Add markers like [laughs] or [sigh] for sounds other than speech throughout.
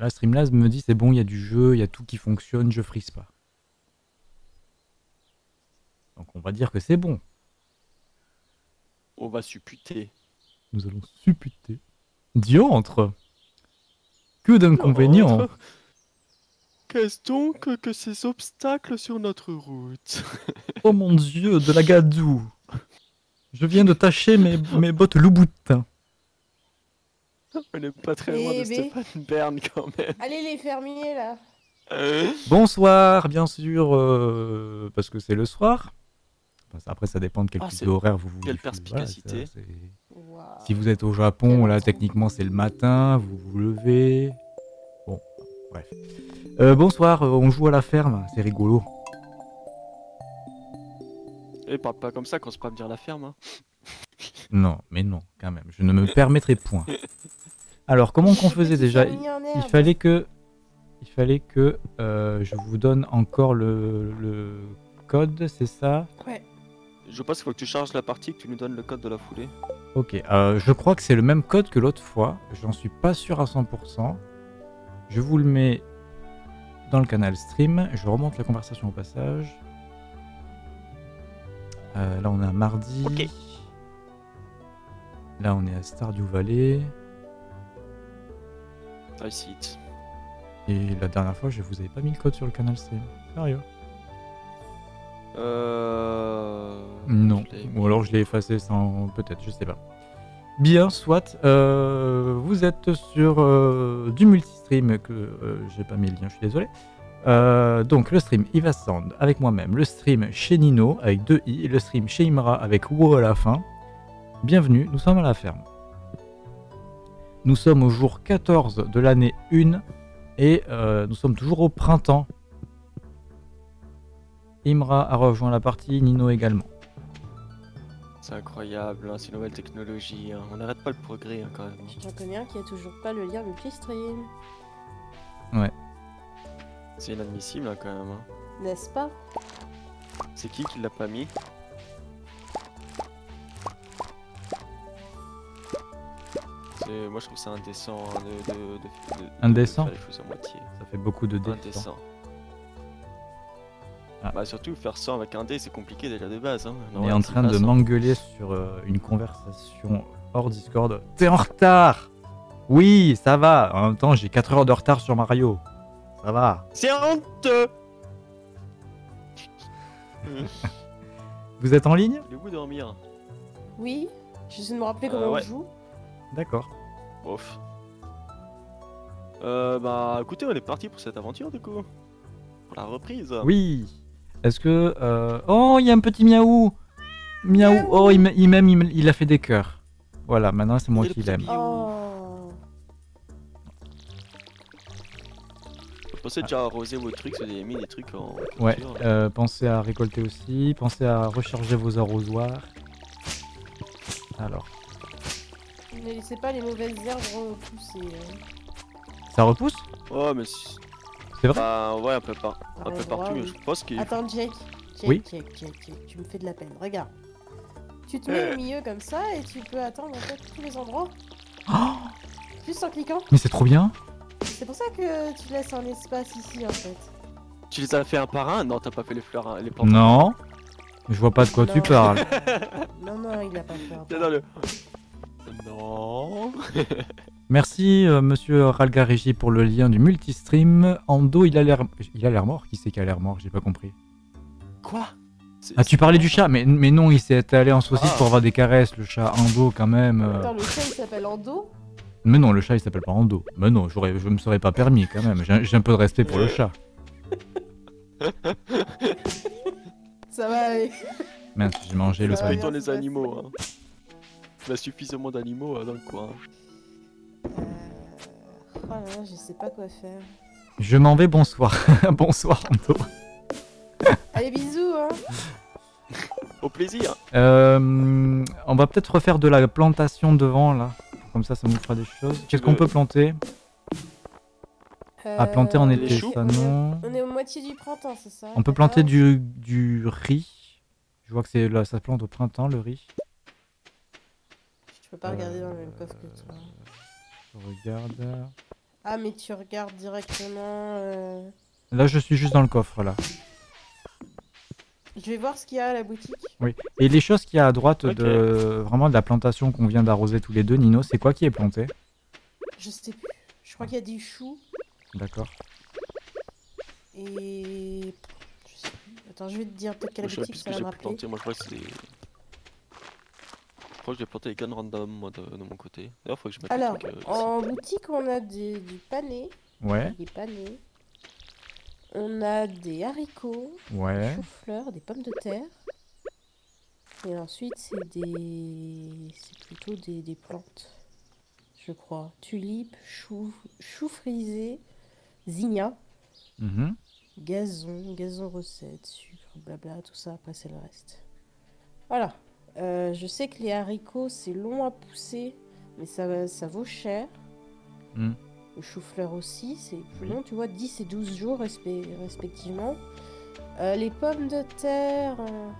Là, Streamlabs me dit c'est bon, il y a du jeu, il y a tout qui fonctionne, je frise pas. Donc on va dire que c'est bon. On va supputer. Nous allons supputer. Diantre Que d'inconvénients. Qu'est-ce donc que ces obstacles sur notre route? Oh mon dieu, de la gadoue Je viens de tâcher mes, mes bottes Louboutin. On n'est pas très loin de Eh ben. Stéphane Bern quand même. Allez les fermiers là. Bonsoir, bien sûr, euh, parce que c'est le soir. Enfin, après, ça dépend de quel Ah, fuseau c'est- horaire vous vous quelle voilà, perspicacité. Si vous êtes au Japon, là, techniquement, c'est le matin, vous vous levez. Bon, bref. Euh, bonsoir, euh, on joue à la ferme, c'est rigolo. Et parle pas comme ça qu'on se me dire la ferme. Hein. Non, mais non, quand même, je ne me permettrai point. [laughs] Alors, comment qu'on faisait déjà Il fallait que, il fallait que euh, je vous donne encore le, le code, c'est ça Ouais. Je pense qu'il faut que tu charges la partie et que tu nous donnes le code de la foulée. Ok, euh, je crois que c'est le même code que l'autre fois. J'en suis pas sûr à 100%. Je vous le mets dans le canal stream. Je remonte la conversation au passage. Euh, là, on est à mardi. Ok. Là, on est à Stardew Valley. I see it. Et la dernière fois, je vous avais pas mis le code sur le canal stream. Sérieux Euh... Non. Ou alors je l'ai effacé sans. Peut-être, je sais pas. Bien, soit. euh, vous êtes sur euh, du multistream que euh, j'ai pas mis le lien, je suis désolé. Donc le stream Iva Sound avec moi-même, le stream chez Nino avec deux i, le stream chez Imra avec WoW à la fin. Bienvenue, nous sommes à la ferme. Nous sommes au jour 14 de l'année 1 et euh, nous sommes toujours au printemps. Imra a rejoint la partie, Nino également. C'est incroyable, hein, ces nouvelles technologies. hein. On n'arrête pas le progrès hein, quand même. J'en connais un qui a toujours pas le lien multistream. C'est inadmissible hein, quand même. hein. N'est-ce pas? C'est qui qui l'a pas mis? C'est- Moi je trouve ça indécent hein, de, de, de- de- de Indécent faire les choses à moitié. Ça fait beaucoup de dés. Indécent. Ah. Bah surtout faire ça avec un dé c'est compliqué déjà de base. Hein. On est en train de m'engueuler sur euh, une conversation hors Discord. T'es en retard Oui, ça va. En même temps, j'ai 4 heures de retard sur Mario. Ça va. C'est honteux [laughs] Vous êtes en ligne? Voulez-vous dormir Oui. J'essaie de me rappeler Euh, comment ouais. on joue. D'accord. Bof. Euh, bah écoutez, on est parti pour cette aventure du coup. Pour la reprise. Oui. Est-ce que... euh, Oh, il y a un petit miaou Miaou. Oh, il, m'a- il m'aime, il, me- il a fait des cœurs. Voilà, maintenant c'est moi qui l'aime. Miaou. Oh. Je pensais déjà arroser vos trucs, si vous avez mis des trucs en. Ouais, euh, pensez à récolter aussi. Pensez à recharger vos arrosoirs. Alors, Ne laissez pas les mauvaises herbes repousser. hein. ça repousse Ouais, mais. si- C'est vrai Bah ouais, un peu, par... Un peu droit, partout, mais oui. je pense qu'il. Attends, Jake. Jake, Oui Jake, Jake, Jake, tu me fais de la peine. Regarde. Tu te mets Euh. au milieu comme ça et tu peux attendre en fait tous les endroits. Oh Juste en cliquant. Mais c'est trop bien C'est pour ça que tu laisses un espace ici en fait. Tu les as fait un par un? Non, t'as pas fait les fleurs, hein, les plantes. Non. Je vois pas de quoi tu parles. [laughs] Non, non, il a pas fait un dans le. Non. [laughs] Merci euh, monsieur Ralgarigi pour le lien du multistream. Ando, il a l'air il a l'air mort. Qui c'est qui a l'air mort? J'ai pas compris. Quoi? Ah, tu parlais du chat mais, mais non, il s'est allé en saucisse Ah. pour avoir des caresses, le chat Ando quand même. euh. Attends, le chat il s'appelle Ando? Mais non, le chat il s'appelle pas Ando. Mais non, j'aurais, je me serais pas permis quand même. J'ai j'ai un peu de respect pour le chat. Ça va aller. Mince, j'ai mangé le les animaux. Hein. Il y a suffisamment d'animaux hein, dans le coin. Euh... Oh là là, je sais pas quoi faire. Je m'en vais, bonsoir. [laughs] bonsoir Ando. Allez, bisous hein. Au plaisir. Euh, on va peut-être refaire de la plantation devant là. Comme ça, ça nous fera des choses. Qu'est-ce qu'on peut planter? À planter en Euh, été, choux ça on est- non. On est au moitié du printemps, c'est ça? On peut planter du, du riz. Je vois que c'est là, ça plante au printemps le riz. Je peux pas regarder dans le même coffre que toi. Je regarde. Ah, mais tu regardes directement. euh, Là, je suis juste dans le coffre, là. Je vais voir ce qu'il y a à la boutique. Et les choses qu'il y a à droite de vraiment de la plantation qu'on vient d'arroser tous les deux, Nino, c'est quoi qui est planté? Je sais plus. Je crois qu'il y a des choux D'accord. et. Je sais plus. Attends, je vais te dire peut-être qu'à la je boutique ça que va me rappeler. planté. Moi, je crois que c'est. Je crois que j'ai planté les guns random, moi, de, de mon côté. D'ailleurs, faut que je mette Alors, euh, en boutique, on a des, du pané. Ouais, Des panés. On a des haricots, des ouais. choux-fleurs, des pommes de terre. Et ensuite, c'est des. C'est plutôt des, des plantes. Je crois. Tulipes, choux, choux frisés, zinnia, Mhm. gazon, gazon recette, sucre, blabla, tout ça. Après, c'est le reste. Voilà. Euh, je sais que les haricots, c'est long à pousser, mais ça, ça vaut cher. Mm. Le chou-fleur aussi, c'est plus long, tu vois, 10 et 12 jours respe- respectivement. Euh, les pommes de terre, euh,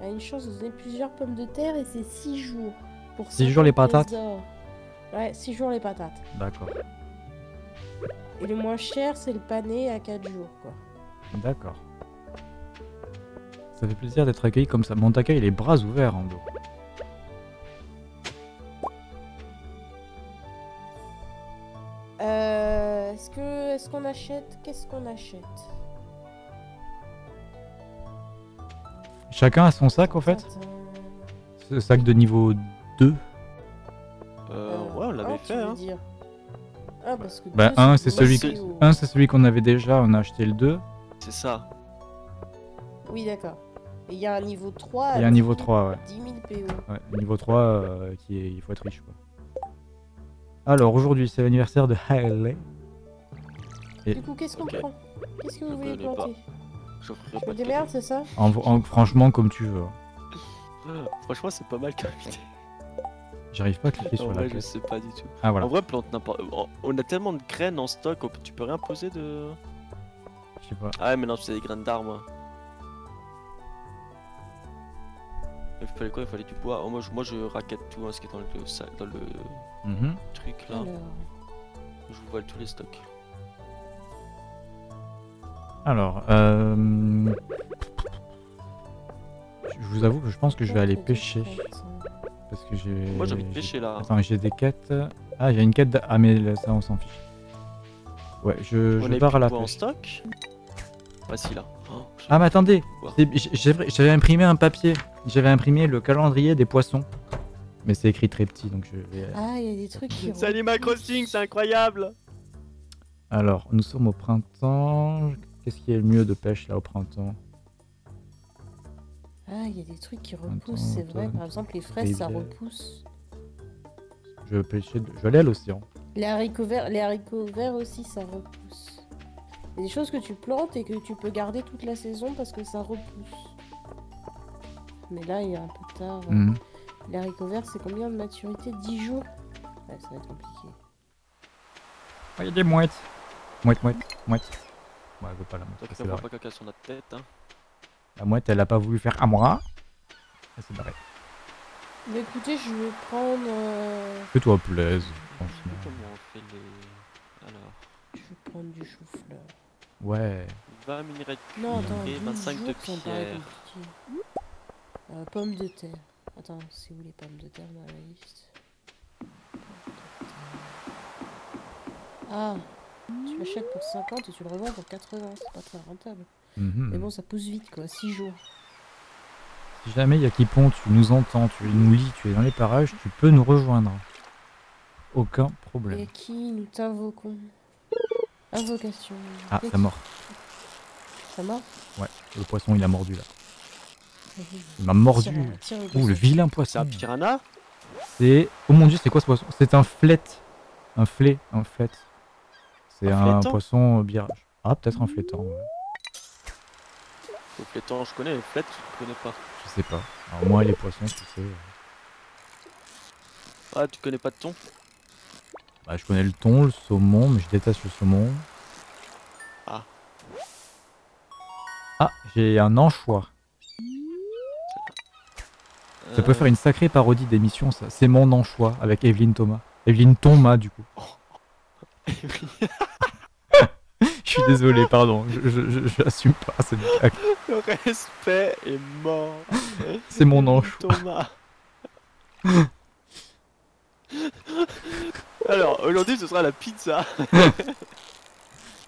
il y a une chance de donner plusieurs pommes de terre et c'est 6 jours. Pour Six jours les 50 pièces patates. Ouais, 6 jours les patates. D'accord. Et le moins cher, c'est le pané à 4 jours, quoi. D'accord. Ça fait plaisir d'être accueilli comme ça. Mon accueil, les bras ouverts en dos. Euh, est-ce que, est-ce qu'on achète? Qu'est-ce qu'on achète? Chacun a son sac, en fait? Ce sac de niveau 2 Euh, ouais, on l'avait fait, hein. dire? Ah, parce que Bah, deux, un, c'est celui, c'est celui qu'on avait déjà, on a acheté le 2. C'est ça. Oui, d'accord. Et il y a un niveau 3. Il y a un niveau 3, ouais. 10 000 PO. Ouais, niveau 3, euh, qui est, il faut être riche, quoi. Alors, aujourd'hui, c'est l'anniversaire de Hailey. Et- Du coup, qu'est-ce qu'on prend? Qu'est-ce que Je vous voulez planter? Je me démerde, c'est ça? En- en- franchement, comme tu veux. cadeau. Franchement, c'est pas mal comme idée. J'arrive pas à cliquer En sur la vrai, je pièce. sais pas du tout. Ah, voilà. En vrai, plante n'importe. on- a tellement de graines en stock, tu peux rien poser de. Je sais pas. Ah ouais, mais non, c'est des graines d'arbres. Il fallait quoi? Il fallait du bois. Oh, moi, je, moi, je raquette tout hein, ce qui est dans le, sac- dans le Mhm. truc là. Alors, Je vous vole tous les stocks. Alors, euh... je vous avoue que je pense que je vais aller pêcher. Parce que j'ai. Moi, j'ai envie de pêcher là. Attends, j'ai des quêtes. Ah, j'ai une quête. d'a- Ah, mais là, ça, on s'en fiche. Ouais, je, On je pars à la bois en pêche. stock? Voici là. Oh, Ah, mais attendez, j'ai j'avais imprimé un papier. J'avais imprimé le calendrier des poissons. Mais c'est écrit très petit, donc je vais. Ah, il y a des trucs qui. C'est Animal repoussent. Crossing, c'est incroyable Alors, nous sommes au printemps. Qu'est-ce qui est le mieux de pêche là au printemps? Ah, il y a des trucs qui repoussent, c'est vrai. Par exemple, les fraises, ça repousse. Je vais pêcher. de- Je vais aller à l'océan. Les haricots verts, les haricots verts aussi, ça repousse. Il y a des choses que tu plantes et que tu peux garder toute la saison parce que ça repousse. Mais là, il est un peu tard. Mhm. Les haricots verts, c'est combien de maturité? 10 jours? Ouais, ça va être compliqué. Ah, Il y a des mouettes. Mouette, mouette, mouette. Ouais, elle veut pas la mouette. Ça, pas caca sur notre tête, hein? La mouette, elle a pas voulu faire à moi. Elle s'est barrée. Mais écoutez, je vais prendre. euh, Fais-toi plaise, franchement. Comment on fait les. Alors. Je vais prendre du chou-fleur. Ouais. 20 minerais de Non, cuivre attends, et 12 25 de pierre. Euh, pommes de terre. Attends, c'est où les pommes de terre dans la liste. Ah, tu l'achètes pour 50 et tu le revends pour 80, c'est pas très rentable. Mhm. Mais bon, ça pousse vite quoi, 6 jours. Si jamais il y a Kipon, tu nous entends, tu nous lis, tu es dans les parages, tu peux nous rejoindre. Aucun problème. Et qui nous t'invoquons? Invocation. Ah, ça mort. Ça mort Ouais, le poisson il a mordu là. Il m'a mordu. Le Ouh, le poisson. vilain C'est poisson. un piranha C'est. Oh mon dieu, c'est quoi ce poisson? C'est un flet. Un flet, un flet. C'est Un poisson birage. Ah, peut-être un flétan, ouais. Le flétan, je connais, le flette, je connais pas. Je sais pas. Alors, moi, les poissons, tu sais. Ah, tu connais pas de thon? Bah, je connais le thon, le saumon, mais je déteste le saumon. Ah. Ah, j'ai un anchois. Ça peut faire une sacrée parodie d'émission, ça. C'est mon anchois avec Evelyne Thomas. Evelyne Thomas, du coup. [laughs] Je suis désolé, pardon. Je, je, je- je assume pas cette blague. Le respect est mort. C'est mon ange. Thomas. Alors, aujourd'hui, ce sera la pizza.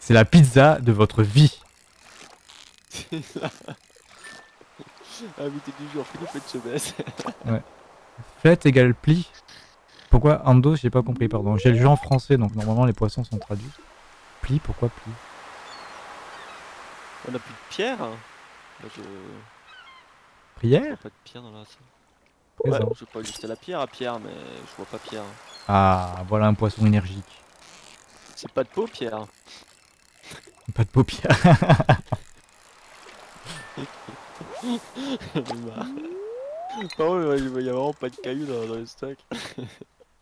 C'est la pizza de votre vie. [laughs] Invité du jour, [laughs] égale pli. Pourquoi Ando J'ai pas compris, pardon. J'ai le jeu en français, donc normalement les poissons sont traduits. Pli, pourquoi pli? On a plus de pierre hein Moi, je... je Prière vois pas de pierre dans la salle. Ouais, je crois que c'était la pierre à pierre, mais je vois pas pierre. Ah, voilà un poisson énergique. C'est pas de peau, pierre. Pas de paupières. [laughs] [laughs] Par contre, il y a vraiment pas de cailloux dans, dans le stock.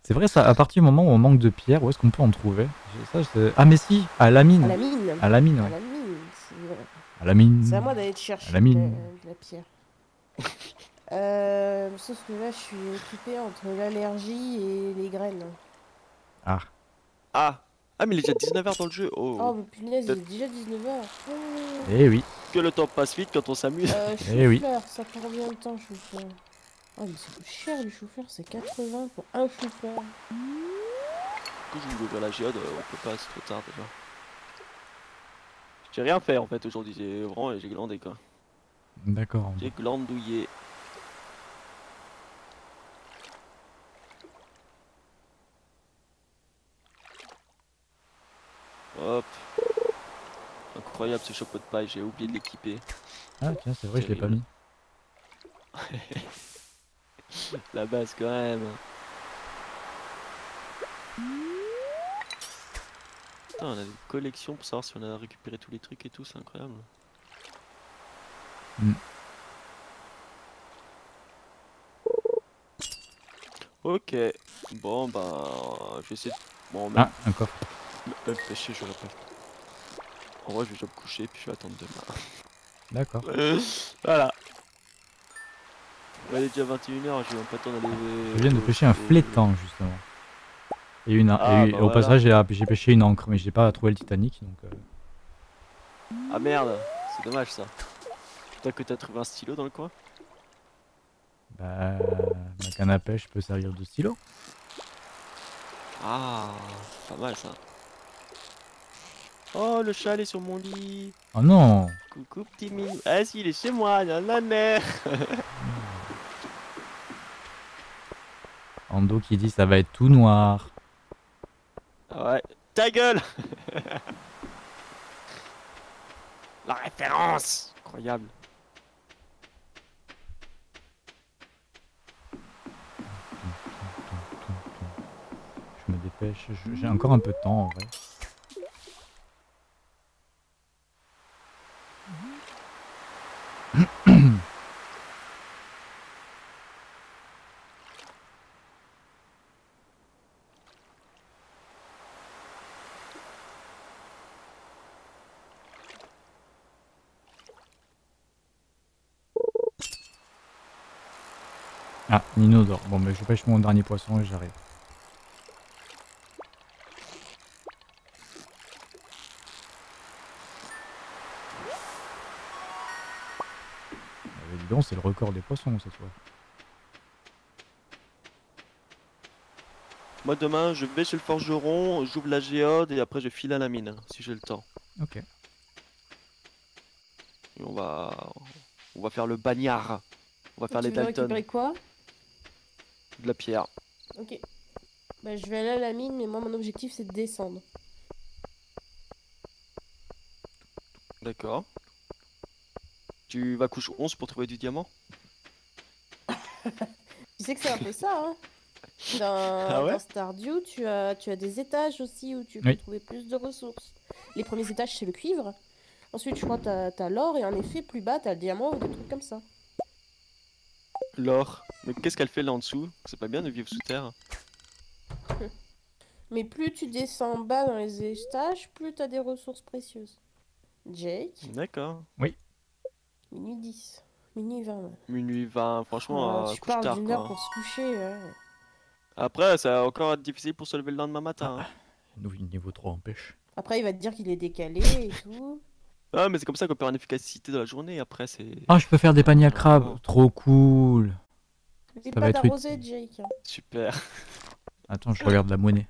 C'est vrai ça, à partir du moment où on manque de pierres, où est-ce qu'on peut en trouver? Ça, Ah mais si, à la mine. À la mine. À la mine, À ouais. la mine. C'est À la mine. c'est à moi d'aller te chercher À la mine. De, de la pierre. [laughs] Euh, sauf que là, je suis occupée entre l'allergie et les graines. Ah, Ah Ah, mais il est déjà 19h dans le jeu. Oh, Oh, mais punaise, il est déjà 19h. eh oui. Que le temps passe vite quand on s'amuse. Euh, [laughs] Eh oui. chou-fleur, ça prend combien de temps, chou-fleur Oh, mais c'est cher, le chou-fleur, c'est 80 pour un chou-fleur. Quand je vais ouvrir la géode, euh, on peut pas, c'est trop tard déjà. J'ai rien fait en fait aujourd'hui, j'ai vraiment j'ai glandé quoi. D'accord. J'ai glandouillé. Incroyable ce chapeau de paille, j'ai oublié de l'équiper. Ah tiens, c'est vrai, je l'ai pas mis. [laughs] La base quand même. Putain, on a une collection pour savoir si on a récupéré tous les trucs et tout, c'est incroyable. Mm. Ok, bon bah je vais essayer de... Bon, même, Ah, un coffre. même pêcher, j'aurais pas. En vrai, je vais me coucher puis je vais attendre demain. [laughs] D'accord. [laughs] voilà. Ouais, il est déjà 21h, j'ai même pas le temps d'aller. Je viens de pêcher un flétan justement. Et une, Ah, et bah au voilà. passage, j'ai pêché une encre, mais j'ai pas trouvé le Titanic, donc. euh, Ah merde, c'est dommage ça. Toi que t'as trouvé un stylo dans le coin? Bah, ma canne à pêche peut servir de stylo. Ah, pas mal ça. Oh, le chat il est sur mon lit. Oh non Coucou petit minou. Ah si, il est chez moi, nanana. [laughs] Ando qui dit ça va être tout noir. Ouais, ta gueule [laughs] La référence Incroyable. Je me dépêche, j'ai encore un peu de temps en vrai. Ah, Nino dort. Bon, mais je pêche mon dernier poisson et j'arrive. Ah, dis donc, c'est le record des poissons cette fois. Moi demain, je vais chez le forgeron, j'ouvre la géode et après je file à la mine, si j'ai le temps. Ok. Et on va... On va faire le bagnard. On va faire tu les veux Dalton. récupérer quoi? De la pierre. Ok. Bah, je vais aller à la mine, mais moi, mon objectif, c'est de descendre. D'accord. Tu vas couche 11 pour trouver du diamant? [laughs] Tu sais que c'est un peu ça, hein Dans, Ah ouais? dans Stardew, tu as, tu as des étages aussi où tu peux Oui. trouver plus de ressources. Les premiers étages, c'est le cuivre. Ensuite, je crois que t'as as, l'or et en effet, plus bas, t'as le diamant ou des trucs comme ça. L'or. Mais qu'est-ce qu'elle fait là en dessous? C'est pas bien de vivre sous terre [laughs] Mais plus tu descends bas dans les étages, plus t'as des ressources précieuses. Jake, D'accord. minuit 10. Minuit 20. ouais. Minuit 20, franchement, Ah, euh, tu couche parles tard d'une heure pour se coucher, ouais. Après, ça va encore être difficile pour se lever le lendemain matin. hein. Nous, niveau 3 en pêche. Après, il va te dire qu'il est décalé et tout. Ah, mais c'est comme ça qu'on perd en efficacité dans la journée. Après, c'est Ah, je peux faire des paniers à crabes. Oh. Trop cool. N'oublie Ça va pas être d'arroser, Jake. super. Attends, je regarde la monnaie.